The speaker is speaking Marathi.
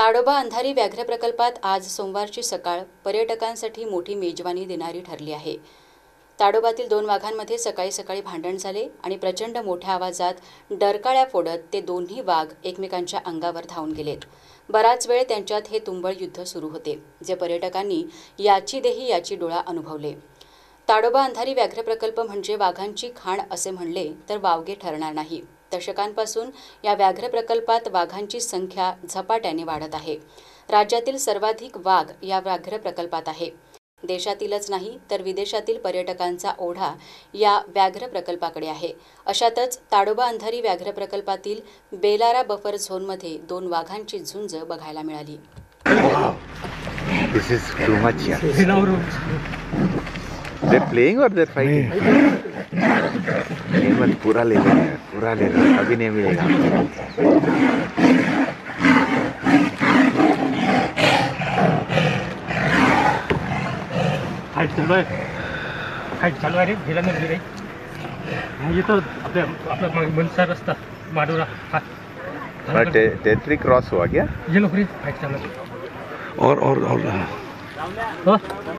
ताडोबा अंधारी व्याघ्र प्रकल्पात आज सोमवारची सकाळ पर्यटकांसाठी मोठी मेजवानी देणारी ठरली आहे. ताडोबातील दोन वाघांमध्ये सकाळी सकाळी भांडण झाले आणि प्रचंड मोठ्या आवाजात डरकाळ्या फोडत ते दोन्ही वाघ एकमेकांच्या अंगावर धावून गेलेत. बराच वेळ त्यांच्यात हे तुंबळ युद्ध सुरू होते जे पर्यटकांनी याची देही याची डोळा अनुभवले. ताडोबा अंधारी व्याघ्र प्रकल्प म्हणजे वाघांची खाण असे म्हणले तर वावगे ठरणार नाही. दशकांपासून या व्याघ्र प्रकल्पात वाघांची संख्या झपाट्याने वाढत आहे. राज्यातील सर्वाधिक वाघ या व्याघ्र प्रकल्पात आहे. देशातीलच नाही तर विदेशातील पर्यटकांचा ओढा या व्याघ्र प्रकल्पाकडे आहे. अशातच ताडोबा अंधारी व्याघ्र प्रकल्पातील बेलारा बफर झोनमध्ये दोन वाघांची झुंज बघायला मिळाली. They're playing or they're fighting? नहीं मत पूरा ले लेना है, पूरा ले लो अभी नहीं मिलेगा फाईट चालू आहे फाईट चालू आहे रे गेला नाही रे? हा येतो आपल्या आपला मनसा रस्ता माडोरा हा। क्रॉस हुआ क्या? ये लोक रे फाईट चालू आहे और और और हो।